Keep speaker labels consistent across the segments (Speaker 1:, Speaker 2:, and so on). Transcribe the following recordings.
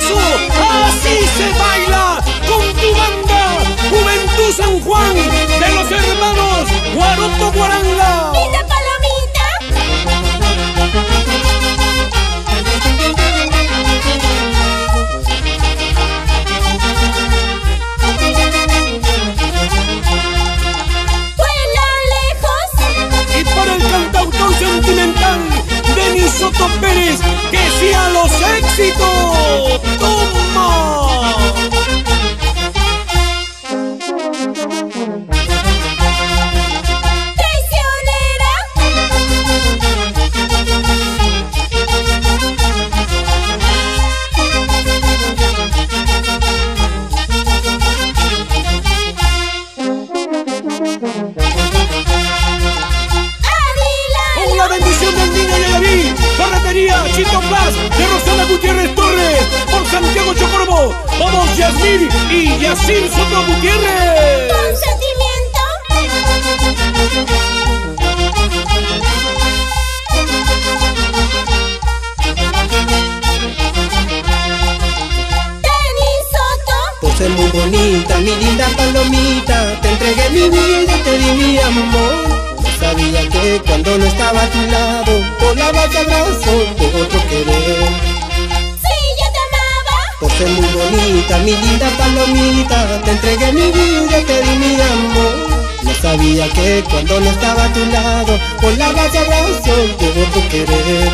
Speaker 1: así se baila con tu banda, Juventud San Juan de los hermanos Guaroto Guaranga. Y para el cantautor sentimental, Denis Soto Pérez, que sea los éxitos. Oh. Yasmín y Yacir Soto Gutiérrez.
Speaker 2: Por ser muy bonita, mi linda palomita. Te entregué mi vida, te di mi amor. No sabía que cuando no estaba a tu lado Volaba de abrazo por otro querer Por muy bonita, mi linda palomita. Te entregué mi vida, te di mi amor. No sabía que cuando no estaba a tu lado Volaba de abrazo por otro querer.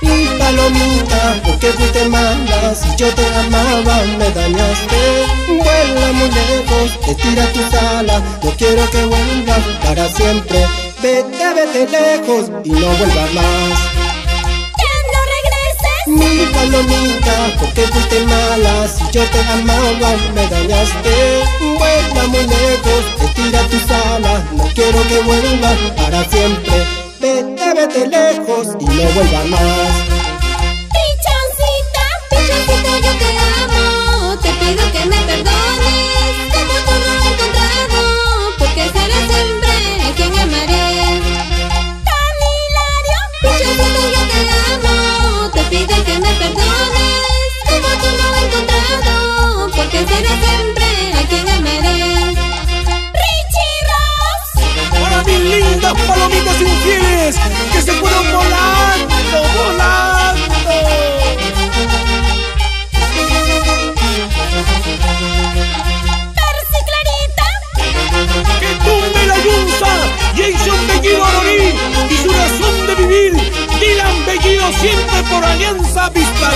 Speaker 2: Mi palomita, ¿por qué fuiste mala? Si yo te amaba, me dañaste. Vuela muy lejos, estira tus alas. No quiero que vuelvas para siempre. Vete, vete lejos y no vuelvas más Mi palomita, ¿por qué fuiste mala? Si yo te amaba, me dañaste. Vuela muy lejos, estira tus alas. No quiero que vuelvas para siempre. Vete, vete lejos y no vuelvas más
Speaker 1: por Alianza Vista